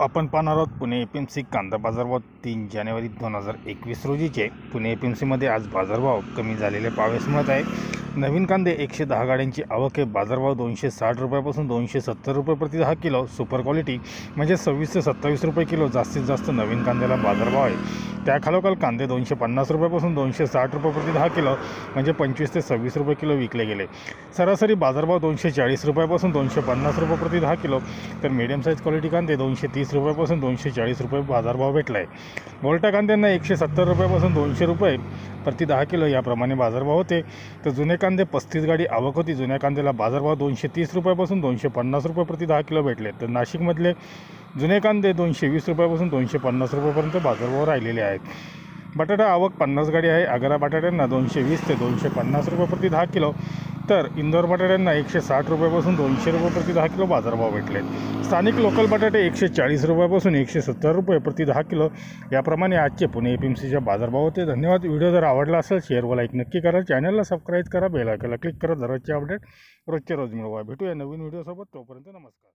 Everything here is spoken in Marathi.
आपण पाहणार आहोत पुणे एफ एम सी कांदा बाजारभाव तीन जानेवारी दोन हजार एकवीस रोजीचे. पुणे एफ एम सीमध्ये आज बाजारभाव कमी झालेले पावेस मिळत आहे. नवीन कांदे एकशे दहा गाड्यांची आवक आहे. बाजारभाव दोनशे साठ रुपयापासून दोनशे सत्तर रुपये प्रति दहा किलो. सुपर क्वालिटी म्हणजे सव्वीस ते सत्तावीस रुपये किलो. जास्तीत जास्त नवीन कांद्याला बाजारभाव आहे. त्याखालोखाल कांदे दोनशे पन्नास रुपयापासून दोनशे साठ रुपये प्रति दहा किलो म्हणजे पंचवीस ते सव्वीस रुपये किलो विकले गेले. सरासरी बाजारभाव दोनशे चाळीस रुपयापासून दोनशे पन्नास रुपये प्रति दहा किलो तर मीडियम साईज क्वालिटी कांदे दोनशे तीस रुपयापासून दोनशे चाळीस रुपये बाजारभाव भेटला आहे मोलटा कांद्यांना एकशे सत्तर रुपयापासून दोनशे रुपये प्रति दहा किलो याप्रमाणे बाजारभाव होते. तर जुने कांदे पस्तीस गाडी आवक होती. जुन्या कांद्याला बाजारभाव दोनशे तीस रुपयापासून दोनशे पन्नास रुपये प्रति दहा किलो भेटले. तर नाशिकमधले जुने कांदे दोनशे वीस रुपयापासून दोनशे पन्नास रुपयापर्यंत बाजारभाव राहिलेले आहेत. बटाटा आवक पन्नास गाडी आहे. आग्रा बटाट्यांना दोनशे वीस ते दोनशे पन्नास रुपये प्रति दहा किलो. तर इंदोर बटाट्यांना एकशे साठ रुपयापासून दोनशे रुपये प्रति दहा किलो बाजारभाव भेटले. स्थानिक लोकल बटाटे एकशे चाळीस रुपयापासून एकशे सत्तर रुपये प्रति दहा किलो. याप्रमाणे आजचे पुणे एफ एम सीच्या बाजारभाव होते. धन्यवाद. व्हिडिओ जर आवडला असेल शेअर व लाईक नक्की करा. चॅनलला सबस्क्राईब करा. बेल आयकॉनला क्लिक करा. दररोजचे अपडेट रोजचे रोज मिळवा. भेटूया नवीन व्हिडिओसोबत. तोपर्यंत नमस्कार.